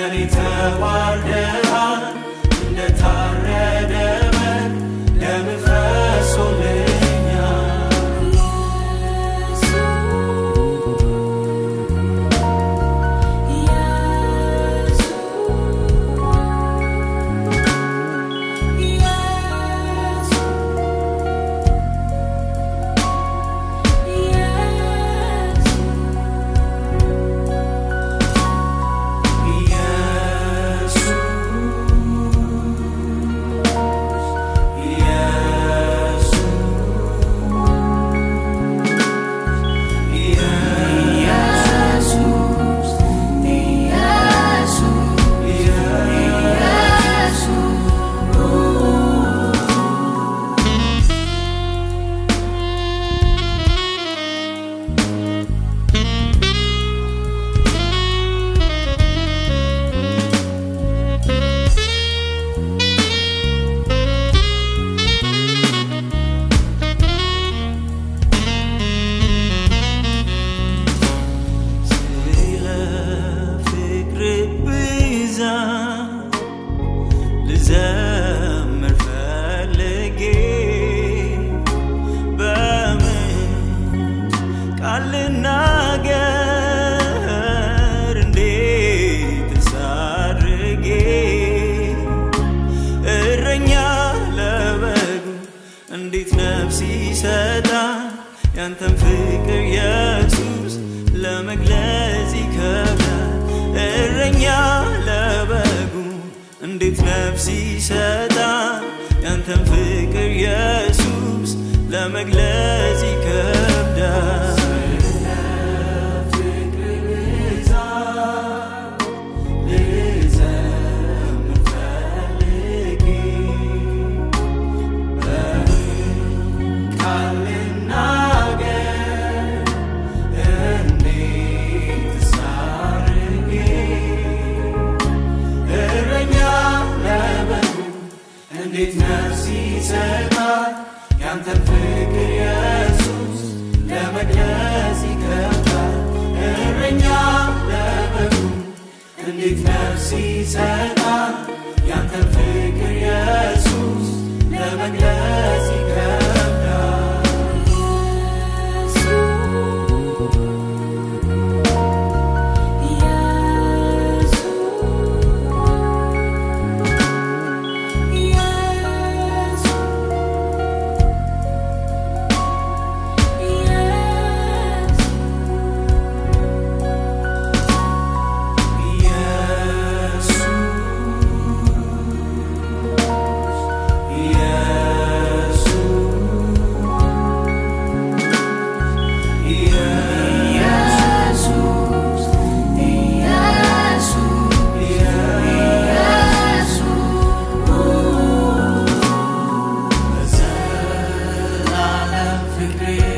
Danny Tawarnett. güzel እንደዚህ ከብዳል It's mercy to ያንተን ፍቅር ኢየሱስ ለመግለጽ ይከብዳል። እረኛ ለበጉ እንዴት ነፍስ ይሰጣል ያንተን every day.